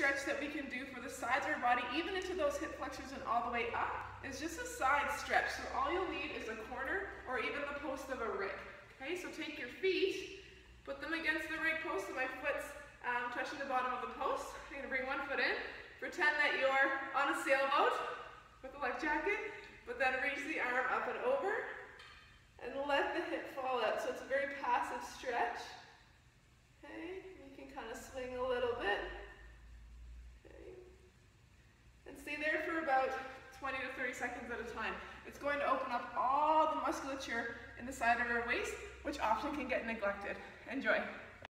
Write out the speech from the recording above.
stretch that we can do for the sides of our body, even into those hip flexors and all the way up, is just a side stretch. So all you'll need is a corner or even the post of a rig. Okay, so take your feet, put them against the rig post so my foot's um, touching the bottom of the post. I'm gonna bring one foot in. Pretend that you're on a sailboat with a life jacket, but then reach the arm up and over and let the hip fall out. So it's a very passive stretch. Okay, you can kind of swing a little bit. Okay. And stay there for about 20 to 30 seconds at a time. It's going to open up all the musculature in the side of our waist, which often can get neglected. Enjoy.